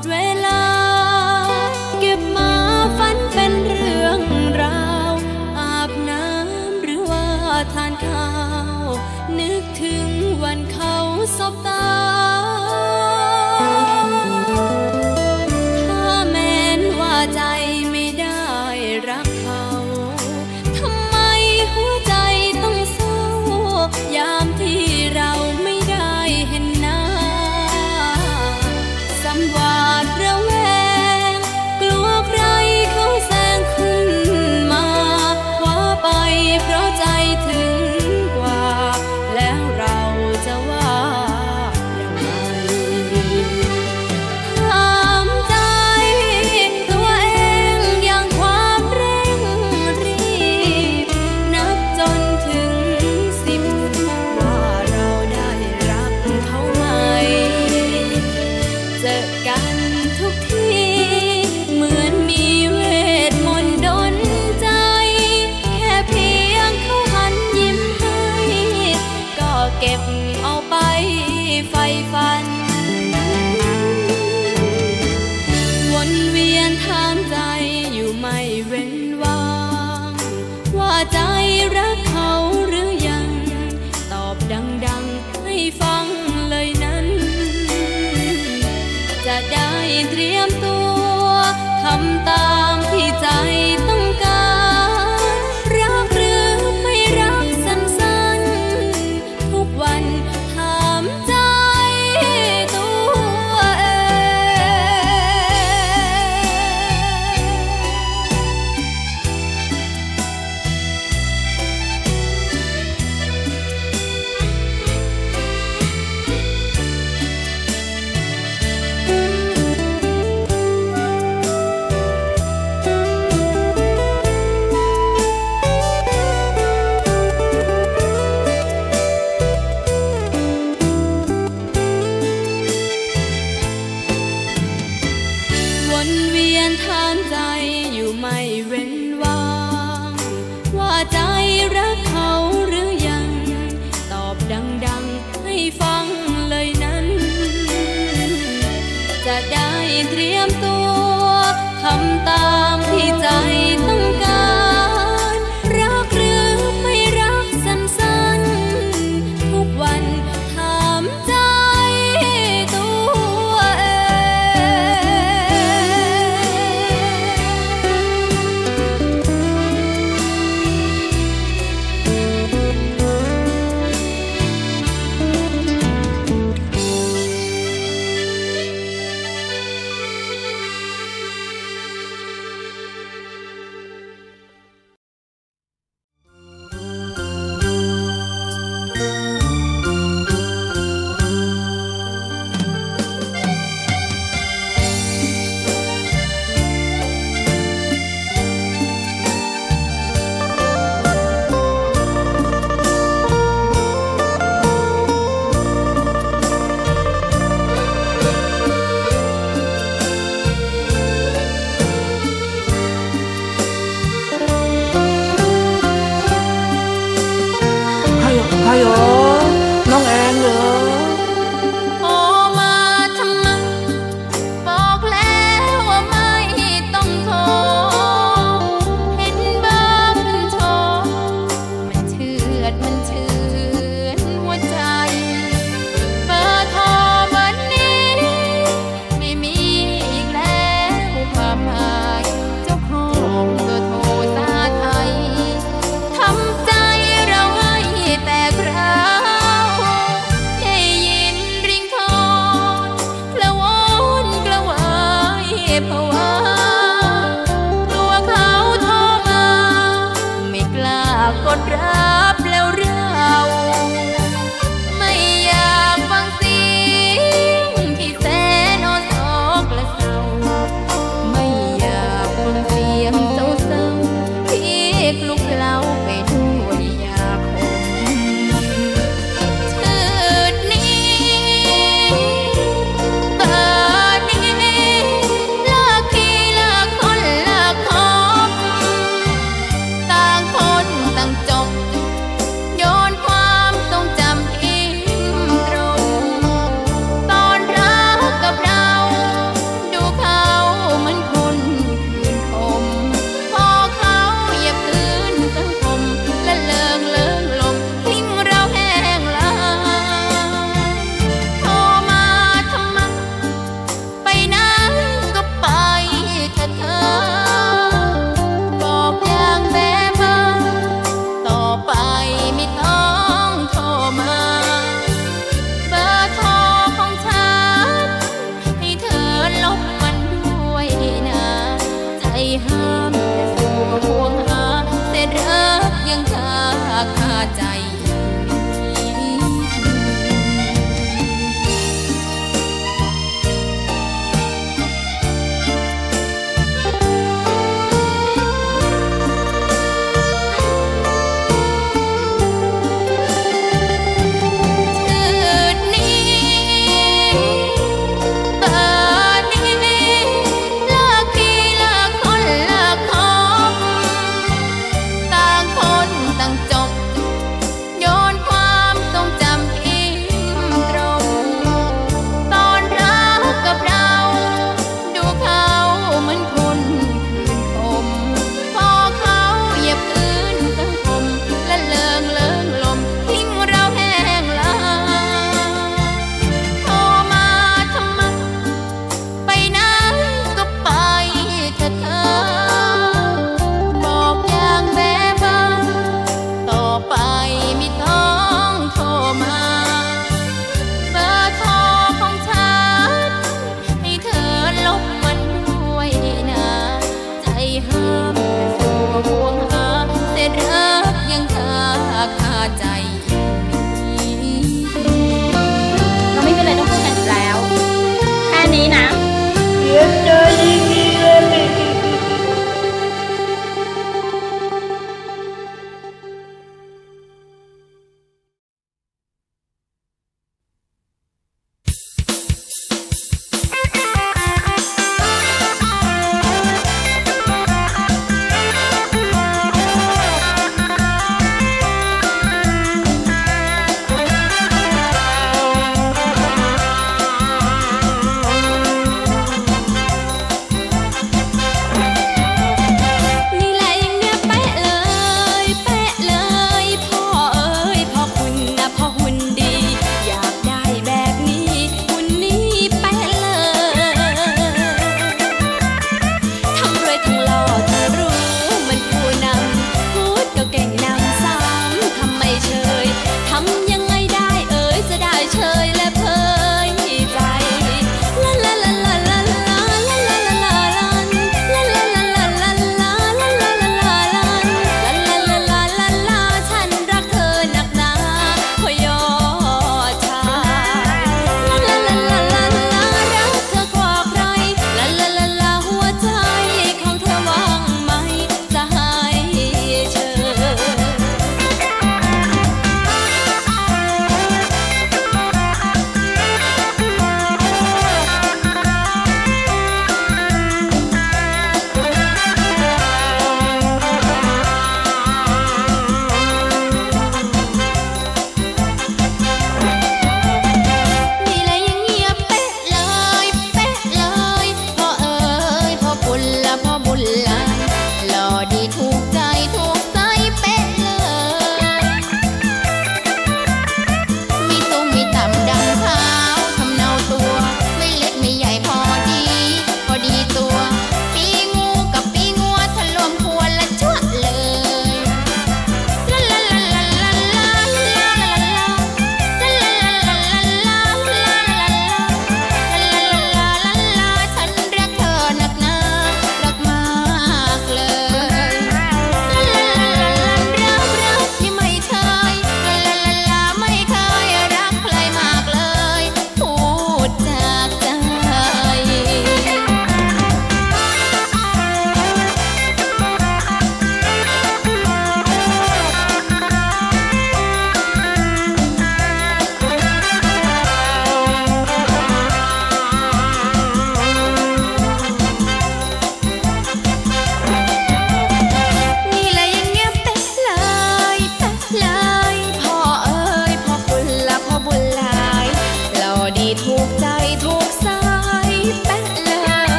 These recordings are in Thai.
ดเวลา เก็บมาฝันเป็นเรื่องราว อาบน้ำหรือว่าทานข้าว นึกถึงวันเขาสบตา ได้เตรียมตัวทำตามที่ใจ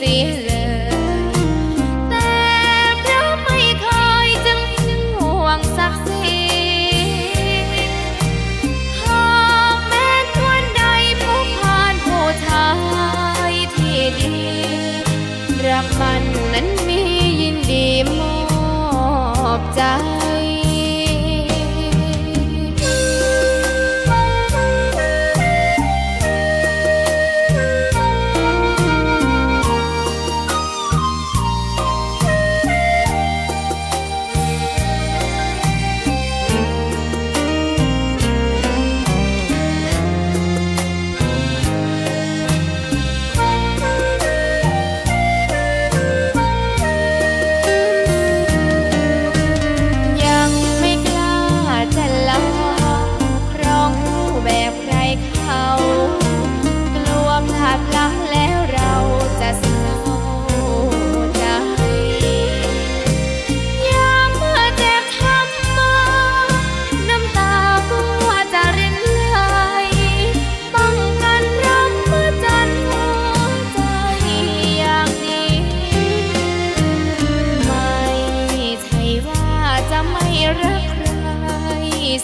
เ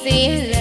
เ